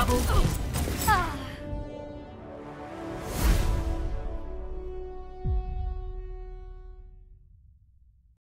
Double.